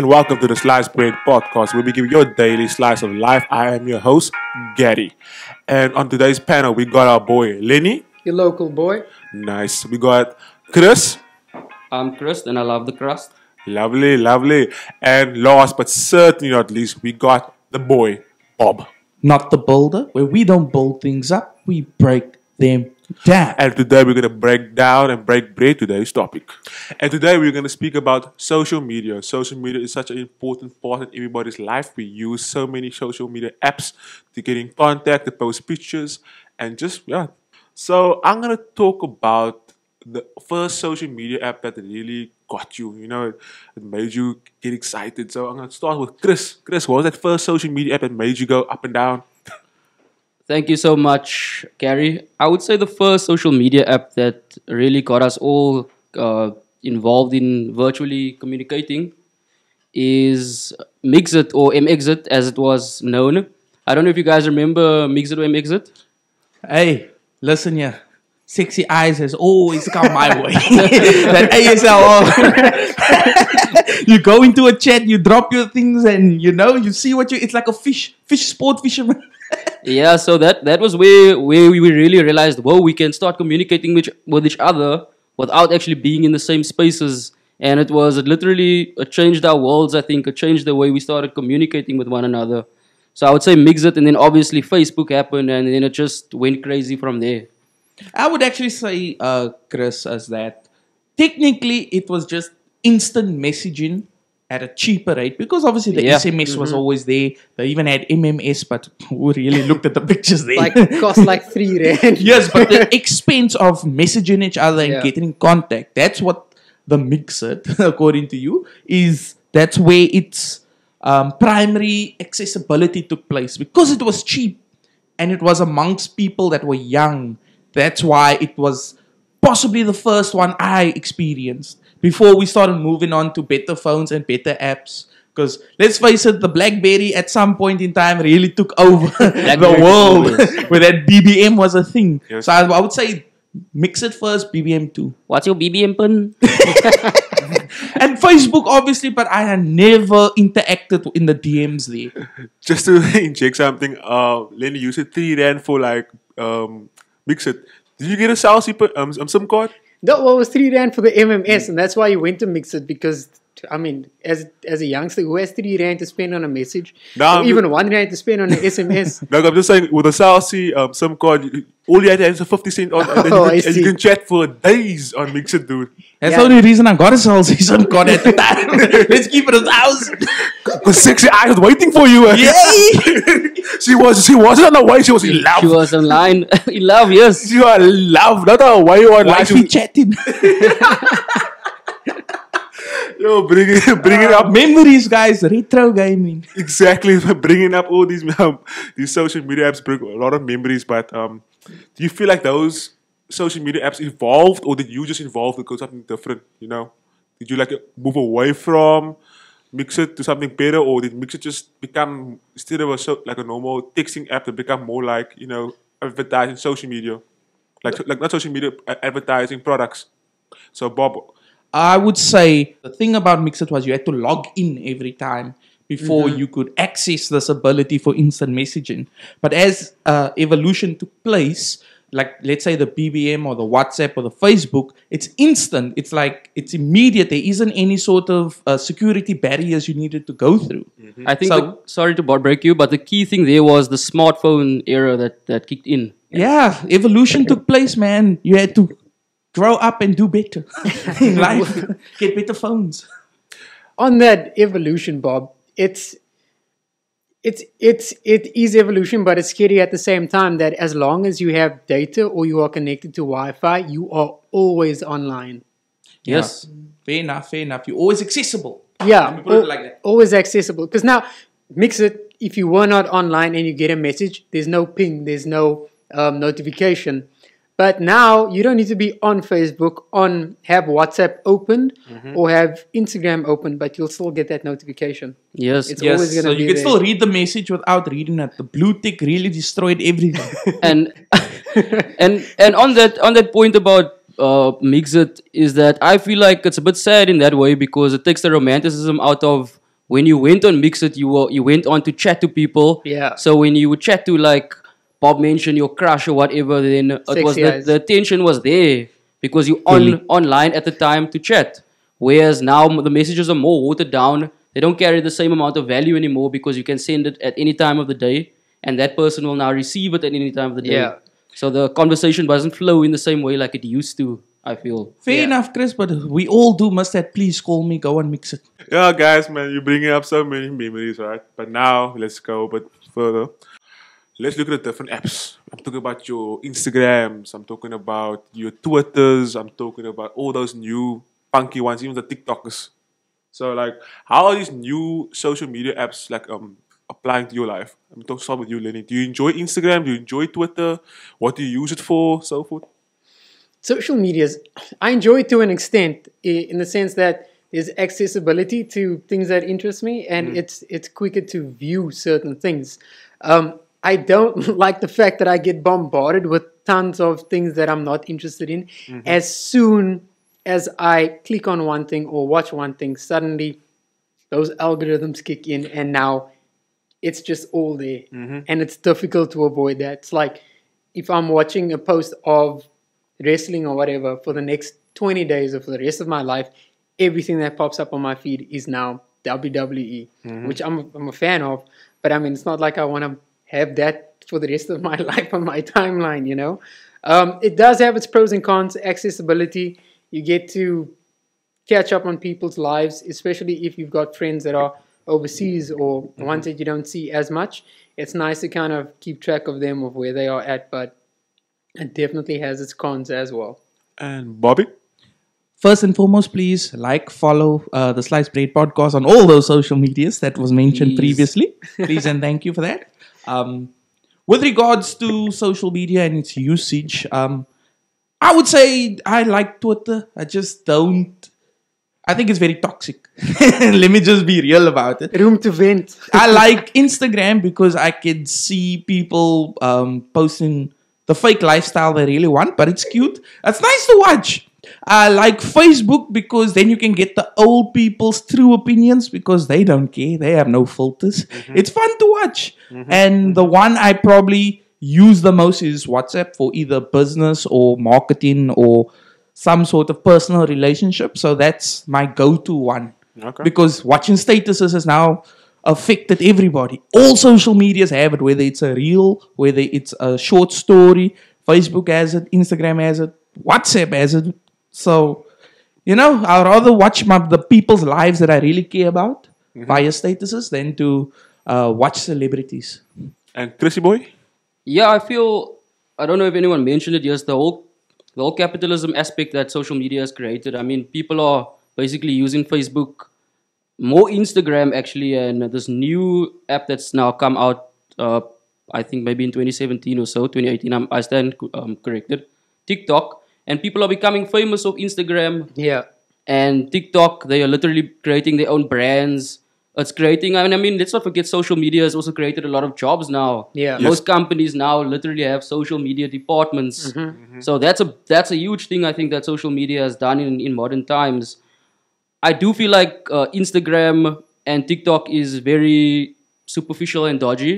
and welcome to the Slice Bread podcast, where we give you your daily slice of life. I am your host, Gary. And on today's panel, we got our boy, Lenny. Your local boy. Nice. We got Chris. I'm Chris, and I love the crust. Lovely, lovely. And last but certainly not least, we got the boy, Bob. not the builder, where we don't build things up, we break them down. And today we're going to break down and break break today's topic. And today we're going to speak about social media. Social media is such an important part in everybody's life. We use so many social media apps to get in contact, to post pictures, and just, yeah. So I'm going to talk about the first social media app that really got you, you know, it made you get excited. So I'm going to start with Chris. Chris, what was that first social media app that made you go up and down? Thank you so much, Gary. I would say the first social media app that really got us all uh, involved in virtually communicating is Mixit or MXit as it was known. I don't know if you guys remember Mixit or MXit. Hey, listen here. Sexy eyes has always come my way. that ASL. you go into a chat, you drop your things, and you know, you see what you. It's like a fish, fish sport fisherman. Yeah, so that that was where where we really realized, whoa, we can start communicating with, with each other without actually being in the same spaces. And it was it literally it changed our worlds. I think it changed the way we started communicating with one another. So I would say Mixit, and then obviously Facebook happened, and then it just went crazy from there. I would actually say, uh, Chris, as that technically it was just instant messaging at a cheaper rate because obviously the Yeah. SMS was always there. They even had MMS, but who really looked at the pictures there? Like cost like three rand. yes, but the expense of messaging each other and Yeah. getting in contact, that's what the mixer, according to you, is that's where its um, primary accessibility took place because it was cheap and it was amongst people that were young. That's why it was possibly the first one I experienced before we started moving on to better phones and better apps. Because let's face it, the BlackBerry at some point in time really took over the world, always. where that BBM was a thing. Yes. So I, I would say mix it first, BBM too. What's your BBM pin? and Facebook obviously. But I had never interacted in the DMs there. just to inject something, uh, Lenny, you said three rand for like um, mix it. Did you get a Cell C um, um, SIM card? That well, was three rand for the MMS, and that's why you went to mix it because I mean, as as a youngster who has three rand to spend on a message, Nah, or I'm- even one rand to spend on an SMS. No, I'm just saying with a Cell C um, SIM card, all you had to have is a 50 cent on, and, Oh, you, can, and you can chat for days on Mix It, dude. That's Yeah. the only reason I got a Cell C SIM card at the time. Let's keep it a thousand. Because sexy eyes was waiting for you. Yay! she was she wasn't on the way, she was in love. She was online in love, yes. She was in love, not a way online. She was, chatting. Yo, bringing, bringing up. Memories, guys. Retro gaming. exactly. Bringing up. All these um, these social media apps bring a lot of memories but um do you feel like those social media apps evolved or did you just evolve to go something different you know? Did you like move away from mixit to something better or did mixit just become instead of a so, like a normal texting app to become more like you know advertising social media? Like like not social media advertising products. So bob I would say the thing about Mixit was you had to log in every time before you could access this ability for instant messaging. But as uh, evolution took place, like let's say the BBM or the WhatsApp or the Facebook, it's instant. It's like it's immediate. There isn't any sort of uh, security barriers you needed to go through. I think, So- the, sorry to break you, but the key thing there was the smartphone era that, that kicked in. Yeah, evolution took place, man. You had to grow up and do better in life. Get better phones. on that evolution, Bob, it's it's it's it is evolution, but it's scary at the same time that as long as you have data or you are connected to Wi-Fi, you are always online. Yes. Fair enough, fair enough. You're always accessible. Yeah, Let me put it al- like that. always accessible. Because now, mix it. If you were not online and you get a message, there's no ping, there's no um, notification. But now you don't need to be on Facebook, on have WhatsApp opened Mm-hmm. or have Instagram open, but you'll still get that notification. Yes. It's Yes, always gonna so be you can there. still read the message without reading it. The blue tick really destroyed everything. and and and on that on that point about uh, Mixit is that I feel like it's a bit sad in that way because it takes the romanticism out of when you went on Mixit, you were you went on to chat to people. Yeah. So when you would chat to like Bob mentioned your crush or whatever, then uh, it was the, the attention was there because you on Really? online at the time to chat. Whereas now the messages are more watered down. They don't carry the same amount of value anymore because you can send it at any time of the day, and that person will now receive it at any time of the day. Yeah. So the conversation doesn't flow in the same way like it used to. I feel. Fair Yeah. enough, Chris, but we all do must that please call me, go and mix it. Yeah, guys, man, you're bringing up so many memories, right? But now let's go a bit further. Let's look at the different apps. I'm talking about your Instagrams. I'm talking about your Twitters. I'm talking about all those new funky ones, even the TikTokers. So, like, how are these new social media apps like um applying to your life? I'm talking start with you, Lenny. Do you enjoy Instagram? Do you enjoy Twitter? What do you use it for? So forth. social medias i enjoy it to an extent in the sense that there's accessibility to things that interest me and it's it's quicker to view certain things um, i don't like the fact that i get bombarded with tons of things that i'm not interested in. Mm-hmm. As soon as i click on one thing or watch one thing suddenly those algorithms kick in and now it's just all there. Mm-hmm. And it's difficult to avoid that. It's like if i'm watching a post of wrestling or whatever for the next 20 days or for the rest of my life everything that pops up on my feed is now wwe mm-hmm. which I'm, I'm a fan of but i mean it's not like i want to have that for the rest of my life on my timeline you know um, it does have its pros and cons accessibility you get to catch up on people's lives, especially if you've got friends that are overseas or ones that you don't see as much. It's nice to kind of keep track of them of where they are at, but it definitely has its cons as well. And Bobby? First and foremost, please like, follow uh, the Slice Bread podcast on all those social medias that was mentioned Please. previously. Please and thank you for that. Um, with regards to social media and its usage, um, I would say I like Twitter. I just don't. I think it's very toxic. Let me just be real about it. Room to vent. I like Instagram because I can see people um, posting the fake lifestyle they really want, but it's cute. It's nice to watch. I like Facebook because then you can get the old people's true opinions because they don't care. They have no filters. Mm-hmm. It's fun to watch. Mm-hmm. And mm-hmm. the one I probably use the most is WhatsApp for either business or marketing or some sort of personal relationship. So that's my go to one Okay. because watching statuses has now affected everybody. All social medias have it, whether it's a reel, whether it's a short story. Facebook has it, Instagram has it, WhatsApp has it. So, you know, I'd rather watch my, the people's lives that I really care about via statuses than to uh, watch celebrities. And Chrissy Boy? Yeah, I feel I don't know if anyone mentioned it. Yes, the whole the whole capitalism aspect that social media has created. I mean, people are basically using Facebook, more Instagram actually, and this new app that's now come out. Uh, I think maybe in 2017 or so, 2018. I'm, I stand um, corrected. TikTok, and people are becoming famous of Instagram Yeah. and TikTok, they are literally creating their own brands. It's creating, I mean, I mean, let's not forget social media has also created a lot of jobs now. Yeah. Yes. Most companies now literally have social media departments. Mm-hmm. So that's a that's a huge thing I think that social media has done in, in modern times. I do feel like uh, Instagram and TikTok is very superficial and dodgy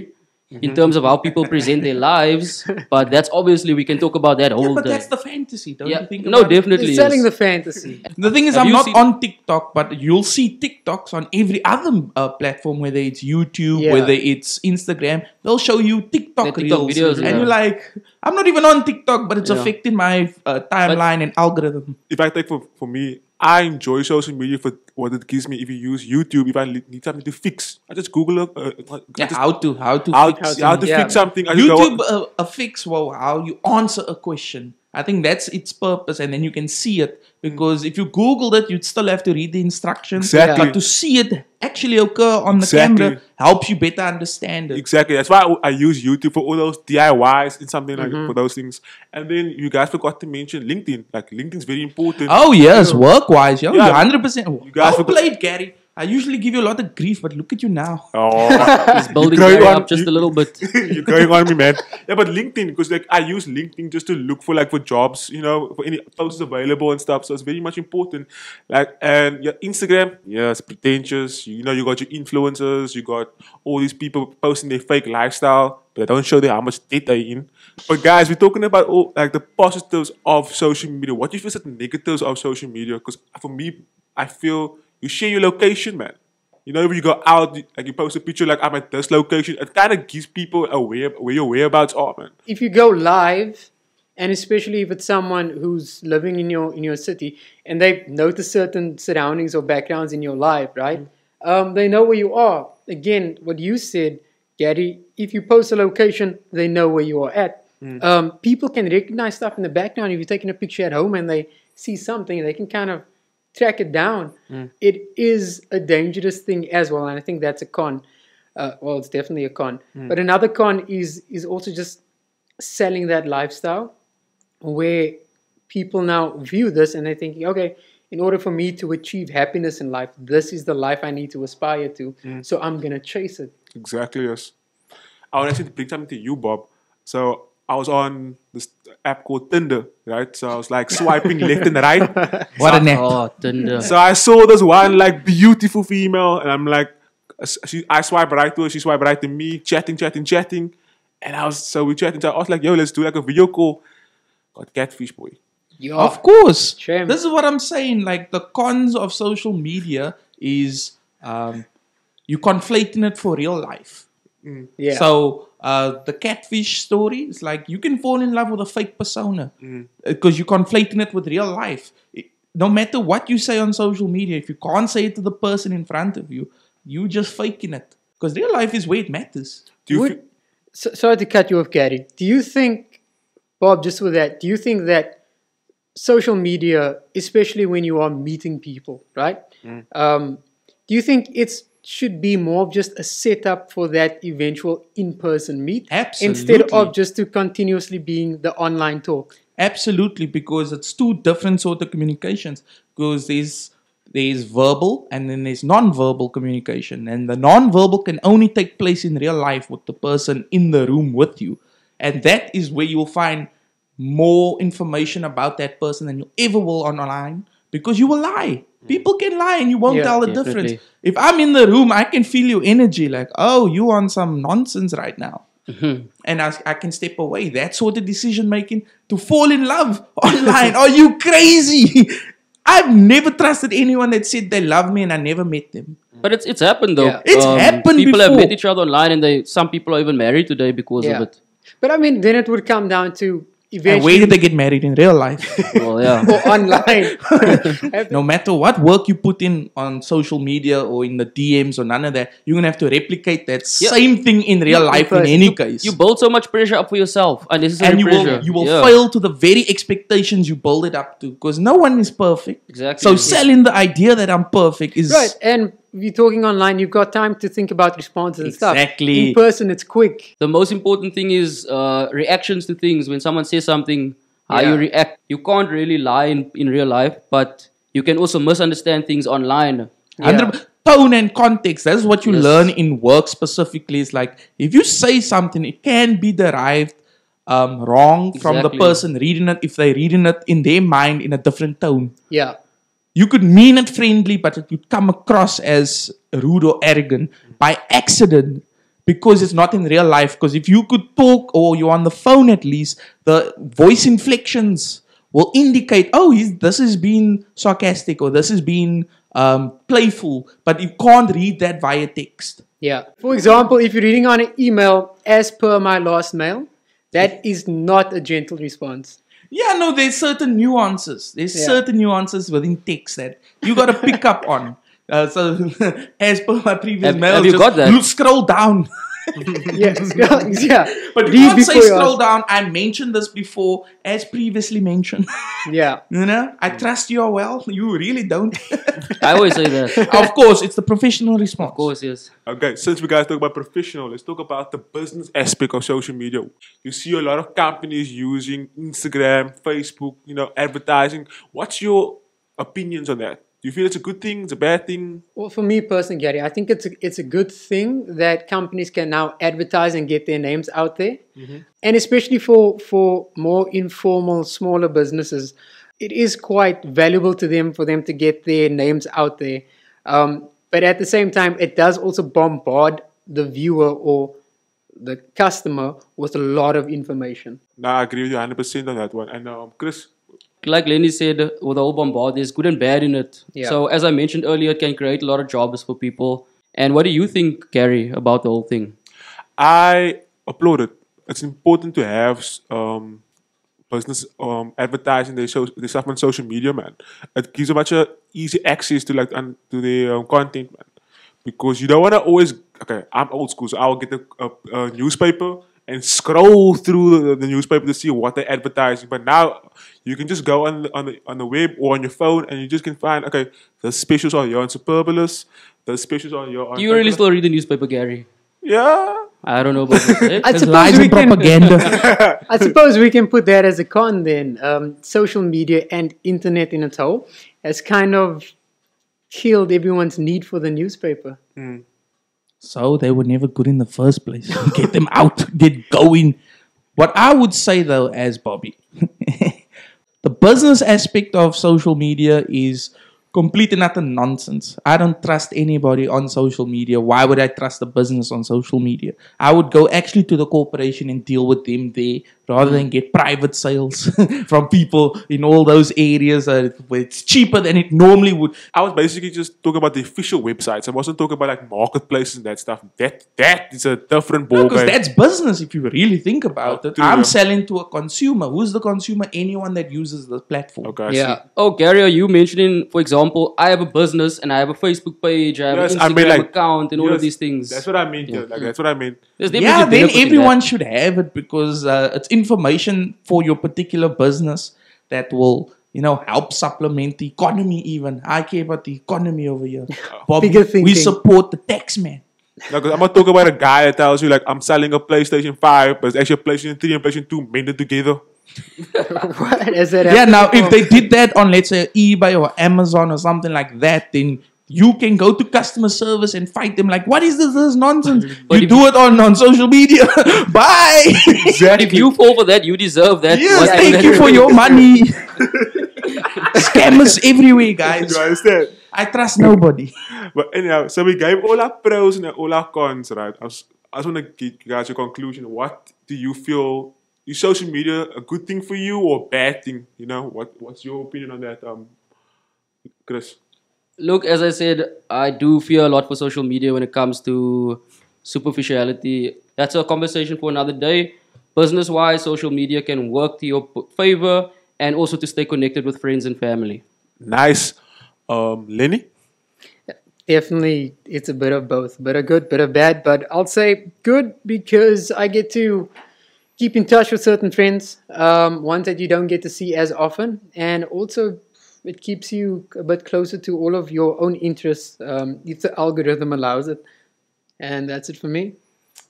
Mm-hmm. in terms of how people present their lives. But that's obviously we can talk about that Yeah, all but day. that's the fantasy, don't yeah, you think? no, about definitely. They're selling is. the fantasy. The thing is, Have I'm not seen- on TikTok, but you'll see TikToks on every other uh, platform, whether it's YouTube, Yeah. whether it's Instagram. They'll show you TikTok, TikTok reels, videos, and yeah. you're like, I'm not even on TikTok, but it's Yeah. affecting my uh, timeline and algorithm. if I take for, for me, I enjoy social media for what it gives me. If you use YouTube, if I need something to fix, I just Google it. Uh, I Yeah, just, how to how to how, fix how to yeah. fix something. I just go- YouTube uh, a fix well how you answer a question. I think that's its purpose, and then you can see it. Because if you Googled it, you'd still have to read the instructions. Exactly. But to see it actually occur on the Exactly. camera helps you better understand it. Exactly. That's why I, I use YouTube for all those DIYs and something like Mm-hmm. for those things. And then you guys forgot to mention LinkedIn. Like LinkedIn's very important. Oh yes, work wise, yo, Yeah. hundred percent. You guys Well forgot- played, Gary. I usually give you a lot of grief, but look at you now. Oh, He's building You're Gary on- up just you- a little bit. You're going on me, man. Yeah, but LinkedIn, because like I use LinkedIn just to look for like for jobs, you know, for any posts available and stuff. So it's very much important. Like and your Instagram, yeah, it's pretentious. You know, you got your influencers, you got all these people posting their fake lifestyle, but they don't show them how much debt they in. But guys, we're talking about all like the positives of social media. What do you feel is the negatives of social media? Because for me, I feel you share your location, man. You know, when you go out, like you post a picture, like I'm at this location, it kind of gives people aware where your whereabouts are, man. if you go live, and especially if it's someone who's living in your in your city and they notice certain surroundings or backgrounds in your life, right? Um, they know where you are. Again, what you said, Gary. If you post a location, they know where you are at. Um, people can recognize stuff in the background. If you're taking a picture at home and they see something, they can kind of track it down. Mm. It is a dangerous thing as well, and I think that's a con. Uh, well, it's definitely a con. Mm. But another con is is also just selling that lifestyle where people now view this and they're thinking, okay, in order for me to achieve happiness in life, this is the life I need to aspire to. Mm. So I'm gonna chase it. Exactly, yes. I want to actually to bring something to you, Bob. So I was on this app called Tinder, right? So I was like swiping left and right. What a net. Oh, Tinder. So I saw this one like beautiful female, and I'm like, she, I swipe right to her, she swipe right to me, chatting, chatting, chatting, and I was so we chatting. So I was like, yo, let's do like a video call. Got catfish, boy. Yeah. Of course. Shame. This is what I'm saying. Like the cons of social media is um, you conflating it for real life. Yeah. So uh, the catfish story is like you can fall in love with a fake persona because you're conflating it with real life. It- no matter what you say on social media, if you can't say it to the person in front of you, you're just faking it. Because real life is where it matters. Do you Would- feel- so, sorry to cut you off, Gary. Do you think, Bob, just with that, do you think that social media, especially when you are meeting people, right? Um, do you think it's should be more of just a setup for that eventual in-person meet instead of just to continuously being the online talk? Absolutely, because it's two different sort of communications. Because there's there's verbal and then there's non-verbal communication, and the non-verbal can only take place in real life with the person in the room with you, and that is where you'll find more information about that person than you ever will online because you will lie. People can lie and you won't Yeah, tell the definitely. difference. If I'm in the room, I can feel your energy like, oh, you on some nonsense right now and I, I can step away. That sort of decision making to fall in love online. Are you crazy? I've never trusted anyone that said they love me and I never met them. But it's it's happened though. Um, Yeah. It's happened People have met each other online, and they some people are even married today because Yeah. of it. But I mean, then it would come down to And eventually where did they get married in real life? Well, yeah. or online. no matter what work you put in on social media or in the DMs or none of that, you're gonna have to replicate that Yeah. same thing in real life in any You- case. You build so much pressure up for yourself, unnecessary and you pressure. will you will Yeah. fail to the very expectations you build it up to because no one is perfect. Exactly. So Yeah. selling the idea that I'm perfect is Right, and if you're talking online, you've got time to think about responses and stuff. Exactly. In person, it's quick. the most important thing is uh, reactions to things. When someone says something, how Yeah. you react. You can't really lie in, in real life, but you can also misunderstand things online. Hundred tone and context. That's what you Yes. learn in work specifically. It's like if you say something, it can be derived um, wrong from the person reading it if they're reading it in their mind in a different tone. Yeah. You could mean it friendly, but it could come across as rude or arrogant by accident because it's not in real life. Because if you could talk or you're on the phone at least, the voice inflections will indicate, oh, this is being sarcastic or this is being um, playful, but you can't read that via text. Yeah. For example, if you're reading on an email, as per my last mail, that is not a gentle response. Yeah, no, there's certain nuances. There's Yeah. certain nuances within text that you got to pick up on. Uh, so, as per my previous Have- mail, have you just got that? look- Scroll down. Yeah. yeah. But you Read can't say before scroll down. I mentioned this before, as previously mentioned. Yeah. you know, I trust you are well. You really don't. I always say that. of of course, it's the professional response. Of course, yes. Okay, since we guys talk about professional, let's talk about the business aspect of social media. You see a lot of companies using Instagram, Facebook, you know, advertising. What's your opinions on that? Do you feel it's a good thing? It's a bad thing? Well, for me personally, Gary, I think it's a, it's a good thing that companies can now advertise and get their names out there, and especially for for more informal, smaller businesses, it is quite valuable to them for them to get their names out there. Um, but at the same time, it does also bombard the viewer or the customer with a lot of information. No, I agree with you 100% on that one. And um, Chris, like Lenny said, with the whole bombard, there's good and bad in it. Yeah. So, as I mentioned earlier, it can create a lot of jobs for people. And what do you think, Gary, about the whole thing? I applaud it. It's important to have um, business um, advertising their, so, their stuff on social media, man. It gives a much uh, easy access to like un, to their um, content, man. Because you don't want to always. Okay, I'm old school, so I'll get a, a, a newspaper and scroll through the, the newspaper to see what they're advertising. But now you can just go on the, on the on the web or on your phone, and you just can find okay, the specials are here on Superbalist. The specials are here on. Do you really still read the newspaper, Gary? Yeah. I don't know about this. eh? I suppose lies we and can- propaganda. I suppose we can put that as a con then. Um, social media and internet in a whole has kind of killed everyone's need for the newspaper. So they were never good in the first place. Get them out, get going. What I would say though, as Bobby, the business aspect of social media is complete and utter nonsense. I don't trust anybody on social media. Why would I trust a business on social media? I would go actually to the corporation and deal with them there rather than get private sales from people in all those areas uh, where it's cheaper than it normally would. I was basically just talking about the official websites. I wasn't talking about like marketplaces and that stuff. That that is a different ball Because that's business if you really think about Oh, it. true, I'm yeah. selling to a consumer. Who's the consumer? Anyone that uses the platform. okay. I see. Yeah. Oh, Gary, are you mentioning, for example, I have a business and I have a Facebook page, I have Yes, an I Instagram mean, like, account, and all of these things? That's what I mean. Yeah. Like that's what I mean. Yeah, then everyone should have it because uh, it's information for your particular business that will, you know, help supplement the economy. Even I care about the economy over here. Bobby, Bigger we support the tax man. No, 'cause I'm gonna talk about a guy that tells you like I'm selling a PlayStation 5, but it's actually a PlayStation 3 and PlayStation 2 mended together. what has that Yeah, now if they did that on let's say eBay or Amazon or something like that, then you can go to customer service and fight them like, what is this, this nonsense? But you if do it on, on social media. Bye. If you fall for that, you deserve that. yes, thank that you for your money. Scammers everywhere, guys. You understand? I trust nobody. But anyhow, so we gave all our pros and all our cons, right? I, was, I just want to get you guys your conclusion. What do you feel? Is social media a good thing for you or a bad thing? You know, what what's your opinion on that, um, Chris? Look, as I said, I do fear a lot for social media when it comes to superficiality. That's a conversation for another day. Business wise, social media can work to your favor and also to stay connected with friends and family. Nice, um, Lenny. Definitely, it's a bit of both, bit of good, bit of bad. But I'll say good because I get to keep in touch with certain friends, um, ones that you don't get to see as often, and also it keeps you a bit closer to all of your own interests um, if the algorithm allows it. And that's it for me.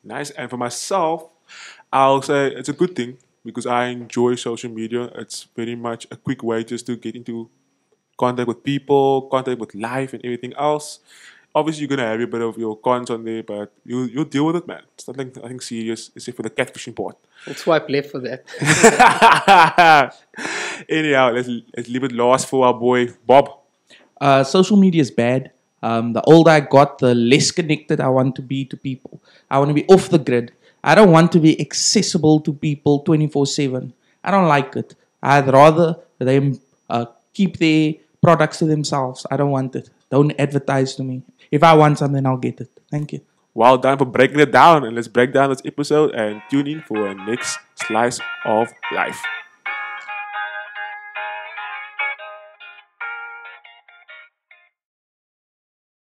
Nice. And for myself, I'll say it's a good thing because I enjoy social media. It's very much a quick way just to get into contact with people, contact with life, and everything else. Obviously, you're gonna have a bit of your cons on there, but you you'll deal with it, man. It's nothing, nothing serious, except for the catfishing part. We'll swipe left for that. Anyhow, let's let's leave it last for our boy Bob. Uh, social media is bad. Um, the older I got, the less connected I want to be to people. I want to be off the grid. I don't want to be accessible to people 24 7. I don't like it. I'd rather them uh, keep their products to themselves. I don't want it. Don't advertise to me. If I want something, I'll get it. Thank you. Well done for breaking it down, and let's break down this episode and tune in for our next slice of life.